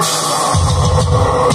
Música